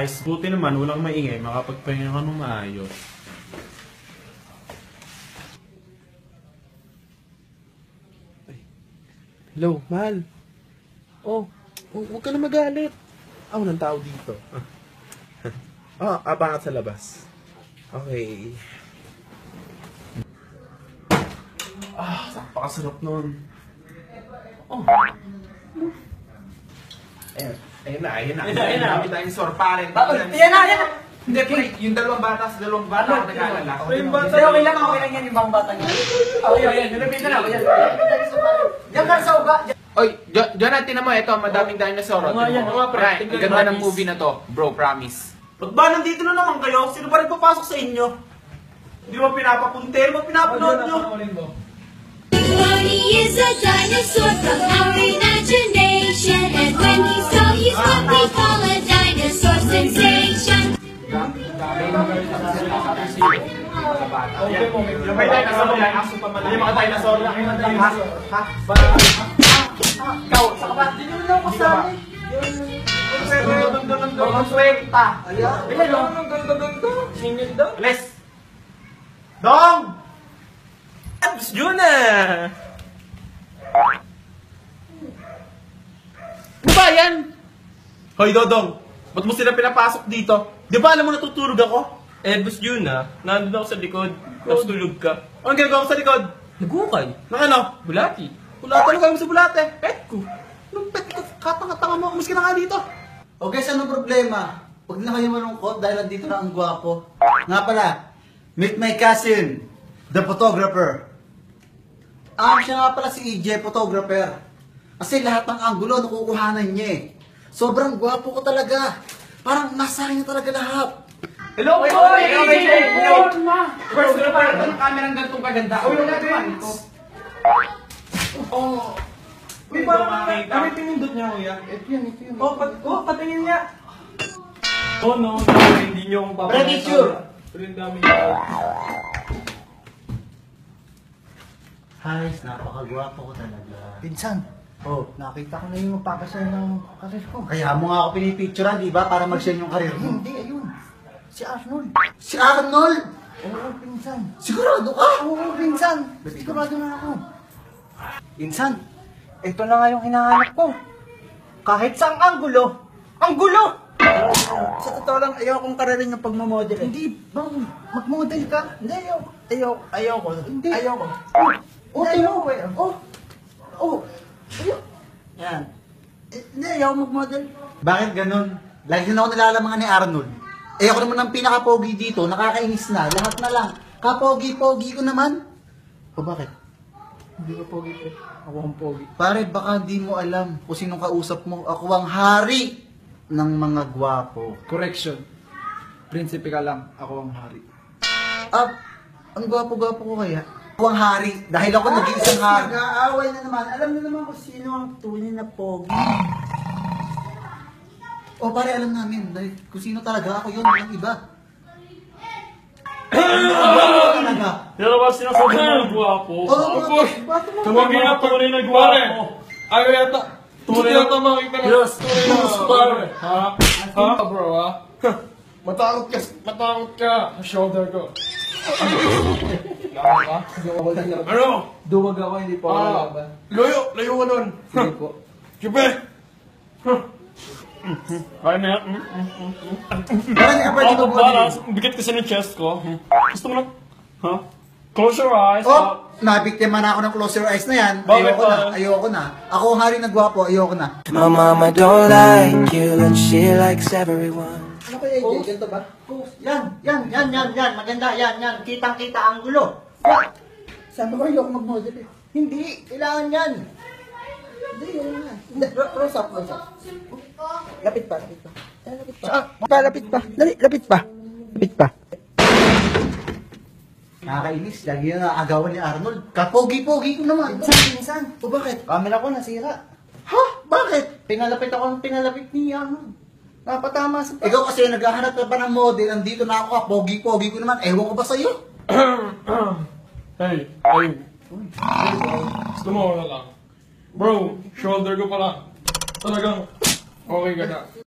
Guys, buti naman, walang maingay, makapagpahinga ka ng maayos. Hello, mahal. Oh, oh, huwag ka na magalit. Ah, walang tao dito. Ah, oh, abangat sa labas. Okay. Ah, napakasarap nun. Oh. Ayun, ayun na, ayun na. Ayun na, ayun na. Dami tayong sorparen. Bakit? Yan na, yan na. Hindi, pre, yung dalawang bata sa dalawang bata ako nag-aalala. Yung bata, okay lang, okay lang yan, yung bang bata niya. Okay, okay, nilapit na yan. Diyan ka sa uga. Oy, Jo- Jonathan, tinan mo, ito, madaming dinosaur. Oo nga yan, oo nga, pre. Ang ganda ng movie na to, bro, promise. Ba't ba nandito na naman kayo? Sino ba rin papasok sa inyo? Hindi mo pinapapunte? Ba't pinapanood nyo? Barney is a dinosaur from our imagination. And when he's sensation. Yung may dinosaur yan, aso pa man. Yung mga dinosaur yan. Ha? Ha? Ikaw, sa nyo lang kasama. Ang swelta. Ayan. Ang ganda-ganda. Singin daw. Les! Dong! Abs Juna! Ano ba yan? Hoy, Dodong! Ba't mo sila pinapasok dito? Di ba alam mo natutulog ako? Eh, Boss Juna, nandun ako sa likod, tapos tulog ka. Anong ginagawa mo sa likod? Nagukay. Nang ano? Bulati. Wala talaga mo sa bulate. Pet ko. Anong pet ko? Katanga-tanga mo. Umus ka na nga dito. O guys, anong problema? Huwag na kayo malungkot dahil nandito na ang gwapo. Nga pala, meet my cousin, the photographer. Ah, siya nga pala si EJ, photographer. Kasi lahat ng anggulo nakukuhanan niya eh. Sobrang gwapo ko talaga. Parang nasa akin na talaga lahat. Hello, boy! Okay, okay, First, pero parang ng kamerang ganitong kaganda. Uy, wala ito. Oh. Uy, parang kami pinindot niya, kuya. Ito yan, ito yan. Oh, pat oh, patingin niya. Oh, no, hindi niyo akong papakita. Picture. Pero yung dami Haris, napakagwapo ko talaga. Pinsan, oh, nakita ko na yung magpapashare ng karir ko. Kaya mo nga ako pinipicturean, di ba? Para mag-share yung karir mo. Hindi, ayun. Si Arnold. Si Arnold? Oo, pinsan. Sigurado ka? Oo, pinsan. Sigurado na ako. Pinsan, ito na nga yung hinahanap ko. Kahit saang anggulo, anggulo! Sa totoo lang, ayaw kong kararin ng pagmamodel. Hindi, bang, mag-model ka? Hindi, ayaw. Ayaw, ayaw ko. Hindi. Ayaw ko. Oh, ayaw ko eh. Oh, oh. Yan. Eh, Hindi, ayaw mag-model. Bakit ganun? Lagi na ako nalalamangan ni Arnold. Eh ako naman ang pinaka-pogi dito, nakakainis na, lahat na lang. Kapogi-pogi ko naman. O bakit? Hindi ko pogi po. Ako ang pogi. Pare, baka di mo alam kung sinong kausap mo. Ako ang hari ng mga gwapo. Correction. Prinsipe ka lang, ako ang hari. Ah, ang gwapo-gwapo ko kaya? Ang hari. Dahil ako nag-iisang hari. Nag-aaway na naman. Alam na naman kung sino ang tunay na pogi. O pare, alam namin. Dahil kung sino talaga ako yun, walang iba. Ano? Pero ba sinasabi mo ng guwapo? Mo. Tumagi na tunay na guwapo. Ayaw yata. Tunay yata makita na. Yes, Yes, pare. Ha? Ha? bro, ha? Matakot ka, matakot ka shoulder ko. Laban ka? Duwag ako. Ano? Duwag ako, hindi po ako Ah, laban. layo, layo ka nun. Hindi po. Kipe! Kaya na yan. Hindi ka pwede Ako mag-model. balas, bigat kasi ng chest ko. Gusto mo na? Ha? Close your eyes. Oh, nabiktima na ako ng closer eyes na yan. Bakit Ayoko na, ayoko na. Ako ang hari ng gwapo, ayoko na. My mama don't like you and she likes everyone. Ano kaya AJ? Ganito ba? Yan, yan, yan, yan, yan. Maganda, yan, yan. Kitang-kita ang gulo. Sabi ko, ayoko mag-model eh. Hindi, kailangan yan. Hindi, yun nga. Close up, close up. Lapit pa, lapit pa. Yan, lapit pa. pa, lapit pa. Dali, lapit pa. Lapit pa. Nakakainis. Lagi na nakagawan ni Arnold. Kapogi-pogi ko naman. Minsan, minsan. O bakit? Camera ko nasira. Ha? Bakit? Pinalapit ako ng pinalapit ni Arnold. Napatama sa... Ikaw kasi naghahanap ka pa ng model, andito na ako, pogi-pogi ko naman. Ewan ko ba sa'yo? Hey, hey. Gusto mo na lang. Bro, shoulder ko pala. Talagang okay ka na.